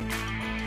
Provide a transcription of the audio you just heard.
Música